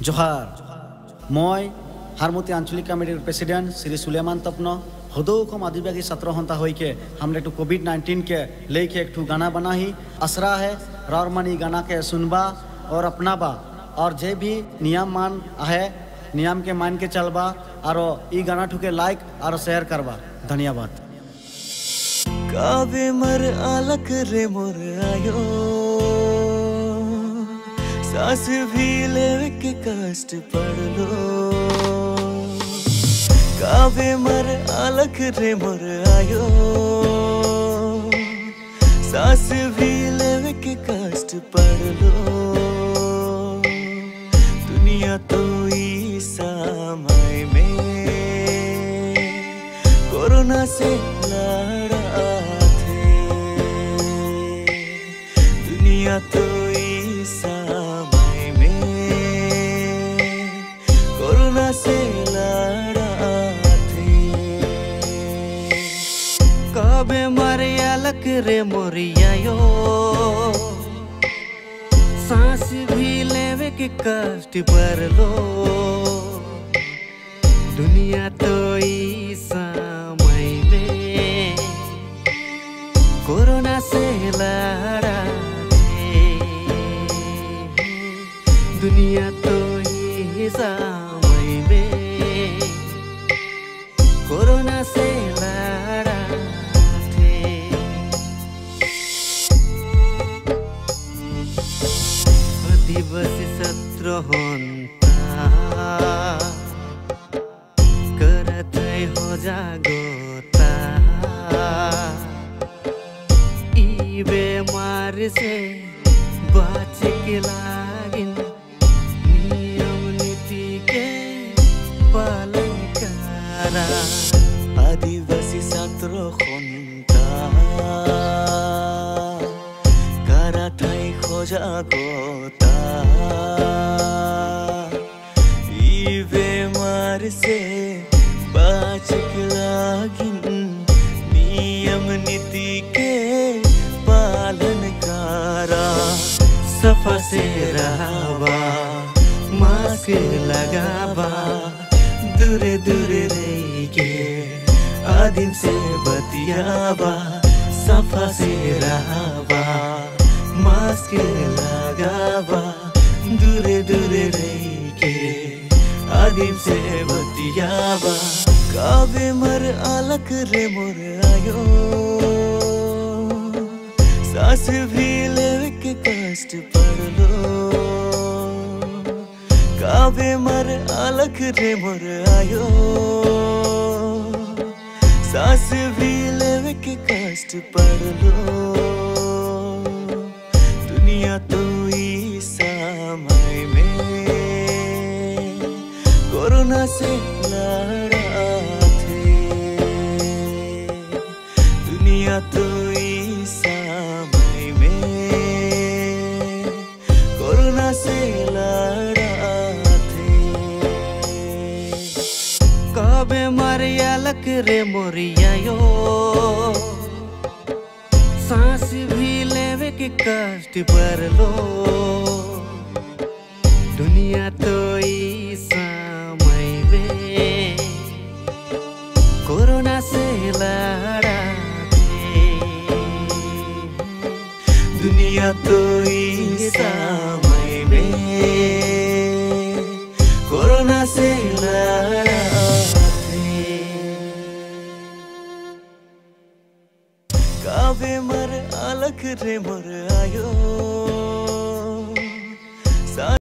জোহার মই হারমতি আঞ্চলিক কমিটির প্রেসিডেন্ট শ্রী সুলেমান তপন हदौकम आदिवासी छात्र हंता हो के हमने टू कोविड नाइन्टीन के लेके एक ठू गाना बना ही असरा है रौर मनी गाना के सुनबा और अपनाबा और जे भी नियम मान है नियम के मान के चलबा और ई गाना ठू के लाइक और शेयर करबा धन्यवाद कावे मर अलग रे मोर आयो सास भी ले के कष्ट पड़ लो। कावे मर अलग रे मोर आयो। सास भी ले के कष्ट पड़ लो। दुनिया तो ई समय में। कोरोना से लड़ा थे दुनिया तो कबे मरियालक रे मोरिया यो सांस भी लेवे के कष्ट पर लो। दुनिया तो समय में। कोरोना से लड़ा दुनिया तो समय में। कोरोना से आदिवासी सत्र होता करत हो जागोता। बेमार से बच के लागिन, नियम नीति के पालन करा। आदिवासी छात्र खन्ता है खोजा गोता ई बेमार से बाच लागिन नियम नीति के पालन करा सफ़ा से रहबा मास्क लगाबा दूरे दूरे रह के आदिम से बतियाबा सफ़ा से रहबा मास्क लगाबा दूरे दूरे रह के आदिम से बतियाबा कावे मर अलग रे मोर आयो सास भी ले के कष्ट पड़ लो। कावे मर अलग रे मोर आयो सास भी ले के कष्ट पड़ लो। से लड़ा थे दुनिया तो समय कोरोना से लड़ा थे कबे मरियालक रे मोरिया यो सांस भी लेवे के कष्ट पर लो। कावे मर अलग रे मर आयो।